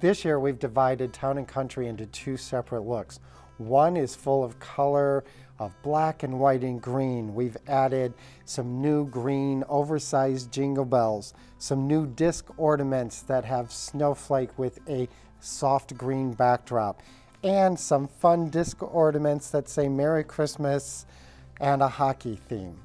This year we've divided Town and Country into two separate looks. One is full of color of black and white and green. We've added some new green oversized jingle bells, some new disc ornaments that have snowflake with a soft green backdrop, and some fun disc ornaments that say Merry Christmas and a hockey theme.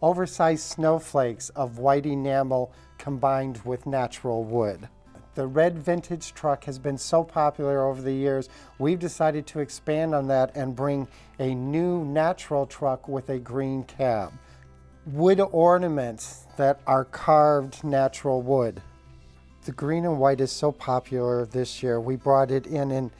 Oversized snowflakes of white enamel combined with natural wood. The red vintage truck has been so popular over the years, we've decided to expand on that and bring a new natural truck with a green cab. Wood ornaments that are carved natural wood. The green and white is so popular this year, we brought it in in,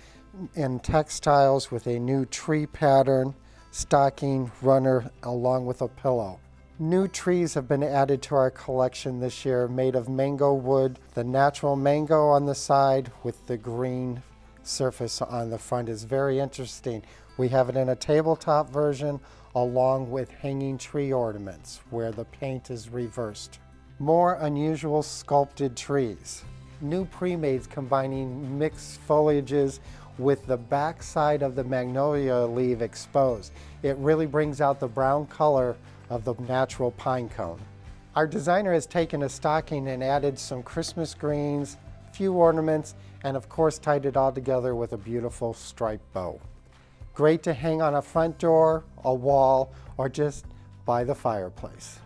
in textiles with a new tree pattern, stocking, runner, along with a pillow. New trees have been added to our collection this year made of mango wood. The natural mango on the side with the green surface on the front is very interesting. We have it in a tabletop version along with hanging tree ornaments where the paint is reversed. More unusual sculpted trees. New pre-mades combining mixed foliages with the back side of the magnolia leaf exposed. It really brings out the brown color of the natural pine cone. Our designer has taken a stocking and added some Christmas greens, few ornaments, and of course tied it all together with a beautiful striped bow. Great to hang on a front door, a wall, or just by the fireplace.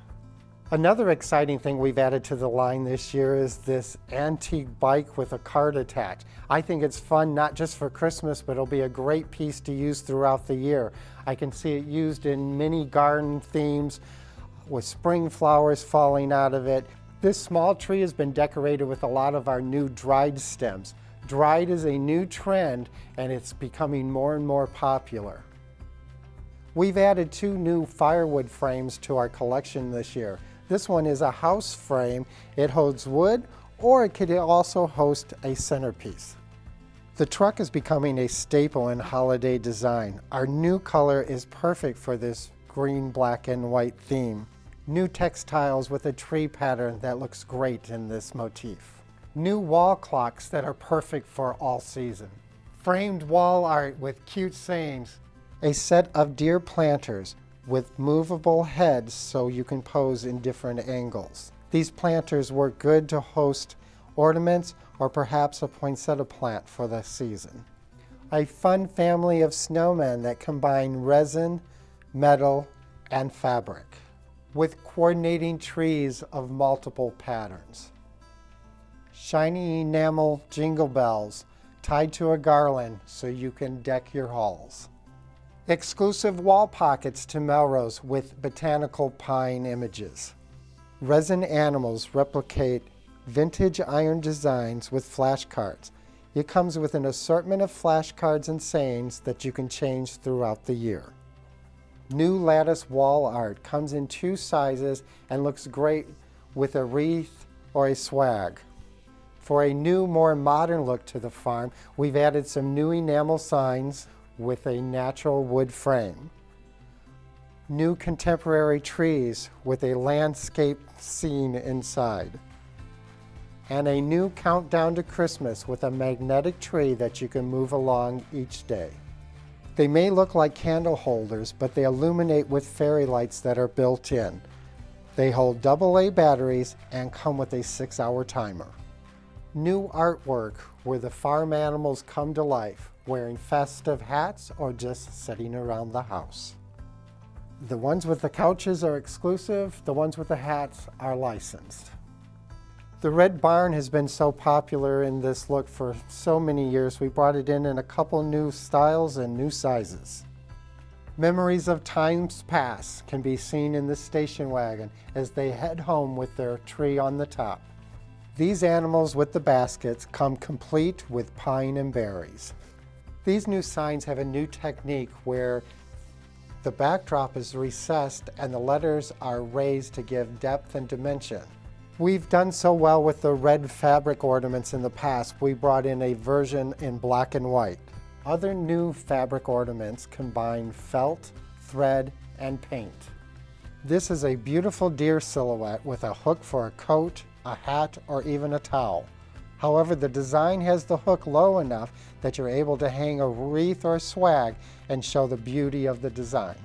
Another exciting thing we've added to the line this year is this antique bike with a cart attached. I think it's fun not just for Christmas, but it'll be a great piece to use throughout the year. I can see it used in many garden themes with spring flowers falling out of it. This small tree has been decorated with a lot of our new dried stems. Dried is a new trend and it's becoming more and more popular. We've added two new firewood frames to our collection this year. This one is a house frame. It holds wood or it could also host a centerpiece. The truck is becoming a staple in holiday design. Our new color is perfect for this green, black, and white theme. New textiles with a tree pattern that looks great in this motif. New wall clocks that are perfect for all season. Framed wall art with cute sayings. A set of deer planters with movable heads so you can pose in different angles. These planters work good to host ornaments or perhaps a poinsettia plant for the season. A fun family of snowmen that combine resin, metal, and fabric with coordinating trees of multiple patterns. Shiny enamel jingle bells tied to a garland so you can deck your halls. Exclusive wall pockets to Melrose with botanical pine images. Resin animals replicate vintage iron designs with flashcards. It comes with an assortment of flashcards and sayings that you can change throughout the year. New lattice wall art comes in two sizes and looks great with a wreath or a swag. For a new, more modern look to the farm, we've added some new enamel signs with a natural wood frame. New contemporary trees with a landscape scene inside. And a new countdown to Christmas with a magnetic tree that you can move along each day. They may look like candle holders, but they illuminate with fairy lights that are built in. They hold AA batteries and come with a six hour timer. New artwork where the farm animals come to life wearing festive hats or just sitting around the house. The ones with the couches are exclusive, the ones with the hats are licensed. The red barn has been so popular in this look for so many years, we brought it in in a couple new styles and new sizes. Memories of times past can be seen in the station wagon as they head home with their tree on the top. These animals with the baskets come complete with pine and berries. These new signs have a new technique where the backdrop is recessed and the letters are raised to give depth and dimension. We've done so well with the red fabric ornaments in the past, we brought in a version in black and white. Other new fabric ornaments combine felt, thread, and paint. This is a beautiful deer silhouette with a hook for a coat, a hat, or even a towel. However, the design has the hook low enough that you're able to hang a wreath or swag and show the beauty of the design.